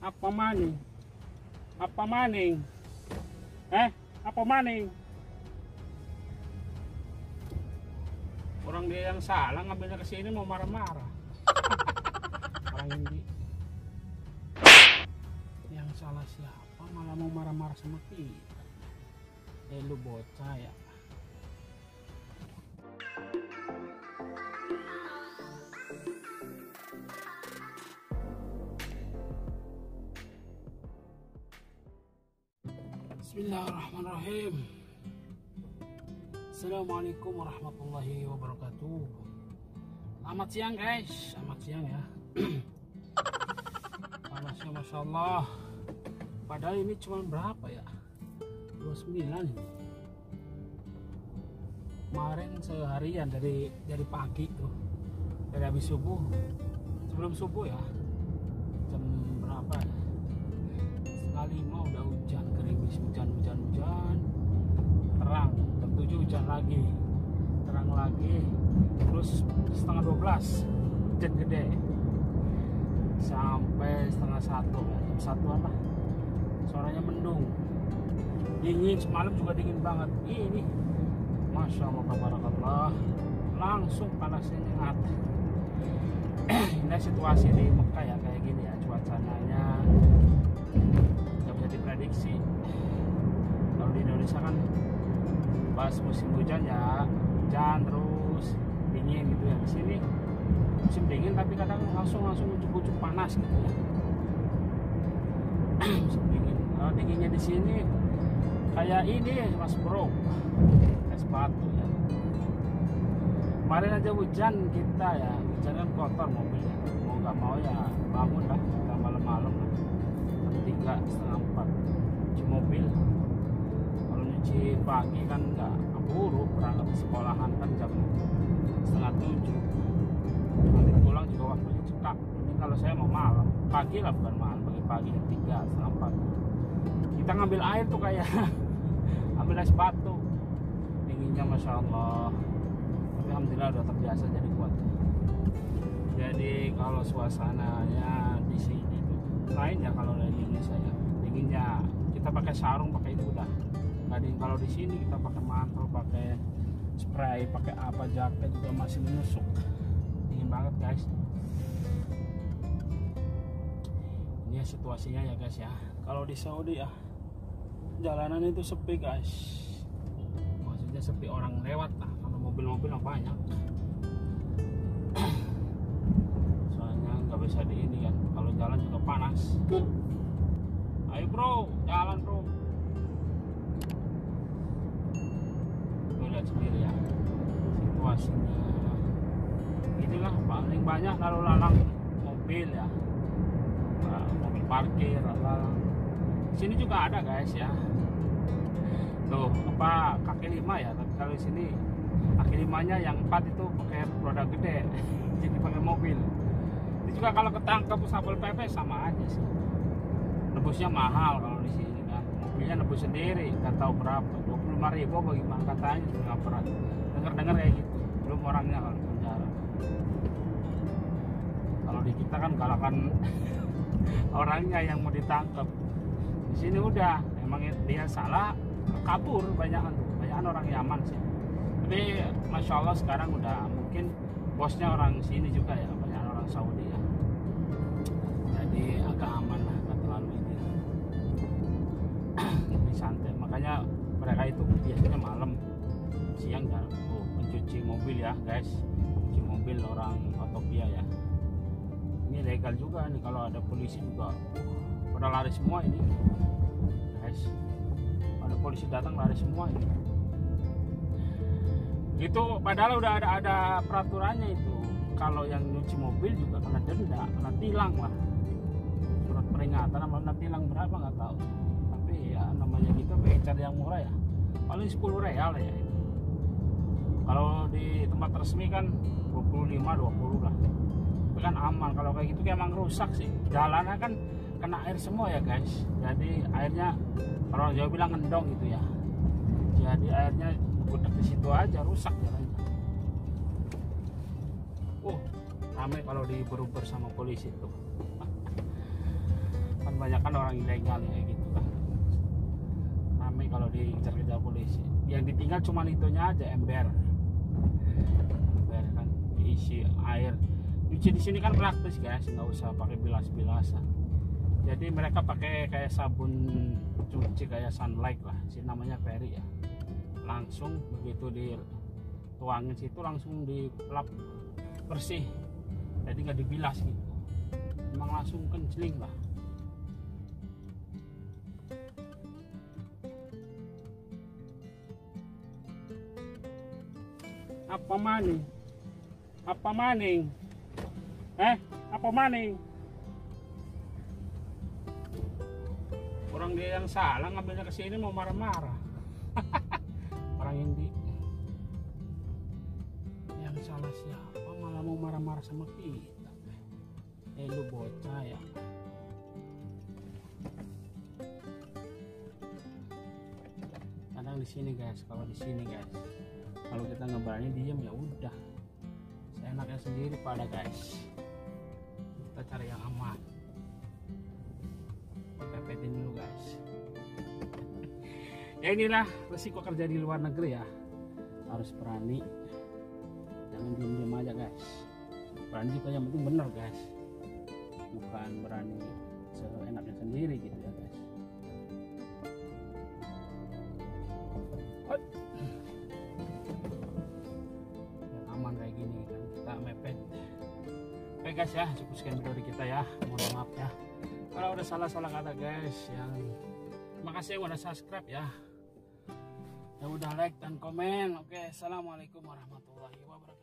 Apa maning? Apa maning? Eh, apa maning? Orang dia yang salah ngambilnya ke sini mau marah-marah. Orang ini yang salah siapa malah mau marah-marah sama kita. Eh lu bocah ya. Bismillahirrahmanirrahim. Assalamualaikum warahmatullahi wabarakatuh. Selamat siang guys, selamat siang ya. Panasnya masya Allah. Padahal ini cuma berapa ya? 29 Kemarin seharian dari dari pagi tuh, dari habis subuh, sebelum subuh ya, jam berapa ya? Setengah lima udah 7 hujan lagi terang lagi terus setengah 12 hujan gede. Sampai setengah satu satu apa suaranya mendung. Dingin semalam juga dingin banget. Ini masya allah tabarakallah. Langsung panasnya nyengat ini situasi di Mekah ya kayak gini ya cuacanya nggak bisa diprediksi. Kalau di Indonesia kan pas musim hujan ya hujan terus dingin gitu ya. Di sini musim dingin tapi kadang langsung langsung ujuk-ujuk panas gitu ya. Musim dingin. Kalau dinginnya di sini kayak ini mas bro. Es batu ya. Kemarin aja hujan kita ya hujan kan kotor mobilnya mau nggak mau ya bangun lah malam-malam lah. Setengah empat. Cuci mobil nyuci pagi kan nggak keburu berangkat ke sekolahan kan jam setengah tujuh. Nanti pulang juga waktunya cekak ini kalau saya mau malam pagi lah bukan malam pagi-pagi jam tiga setengah empat. Kita ngambil air tuh kayak ambil es batu dinginnya masya Allah. Tapi alhamdulillah udah terbiasa jadi kuat. Jadi kalau suasananya di sini lain ya kalau dari Indonesia ya dinginnya kita pakai sarung pakai itu udah dingin kalau di sini kita pakai mantel pakai spray pakai apa jaket juga masih menusuk. Dingin banget guys. Ini ya situasinya ya guys ya. Kalau di Saudi ya jalanan itu sepi guys. Maksudnya sepi orang lewat lah kalau mobil-mobil banyak. Soalnya nggak bisa di ini kan kalau jalan juga panas. Ayo bro jalan bro situasinya inilah paling banyak lalu lalang mobil ya. Nah, mobil parkir lalang. Sini juga ada guys ya. Tuh apa kaki lima ya tapi kalau di sini kaki limanya yang empat itu pakai produk gede jadi pakai mobil. Ini juga kalau ketangkep sabel pp sama aja sih. Nebusnya mahal kalau di sini kan. Mobilnya nebus sendiri nggak tahu berapa 25 ribu bagaimana katanya nggak pernah orangnya kalau di penjara kalau di kita kan galakan orangnya yang mau ditangkap di sini udah emang dia salah kabur banyakan tuh banyakan orang Yaman sih. Tapi masya Allah sekarang udah mungkin bosnya orang sini juga ya banyak orang Saudi ya. Jadi agak aman lah nggak terlalu ini. Lebih santai. Makanya mereka itu biasanya malam siang kan mencuci mobil ya guys. Cuci mobil orang Otopia ya. Ini legal juga nih kalau ada polisi juga. Uh, pada lari semua ini guys. Ada polisi datang lari semua ini. Itu padahal udah ada ada peraturannya itu. Kalau yang nyuci mobil juga kena denda kena tilang lah. Surat peringatan sama kena tilang berapa nggak tahu. Tapi ya namanya kita pengen cari yang murah ya. Paling 10 real ya kalau di tempat resmi kan 25 20 lah. Tapi kan aman. Kalau kayak gitu emang rusak sih. Jalannya kan kena air semua ya guys. Jadi airnya kalau Jawa bilang ngendong gitu ya. Jadi airnya gudeg di situ aja rusak jalannya. Oh rame kalau diuber-uber sama polisi tuh kan kebanyakan orang ilegal ya gitu lah ramai kalau dikejar-kejar polisi. Yang ditinggal cuma itunya aja ember kan diisi air. Cuci di sini kan praktis guys. Nggak usah pakai bilas-bilasan. Jadi mereka pakai kayak sabun cuci kayak sunlight lah. Sih namanya peri ya. Langsung begitu dituangin situ langsung dilap bersih. Jadi nggak dibilas gitu. Emang langsung kenceling lah apa maning? Apa maning? Eh apa maning? Orang dia yang salah ngambilnya ke sini mau marah-marah. Orang Indi yang salah siapa malah mau marah-marah sama kita? Eh lu bocah ya. Kadang di sini guys. Kalau di sini guys kalau kita nggak berani diem ya udah. Seenaknya sendiri pada guys. Kita cari yang aman. Pepetin dulu guys. Ya inilah resiko kerja di luar negeri ya. Harus berani. Jangan diem diem aja guys. Berani juga yang penting bener guys. Bukan berani seenaknya sendiri gitu ya guys guys ya. Cukup sekian dari kita ya. Mohon maaf ya. Kalau udah salah-salah kata guys yang makasih yang udah subscribe ya. Yang udah like dan komen. Oke assalamualaikum warahmatullahi wabarakatuh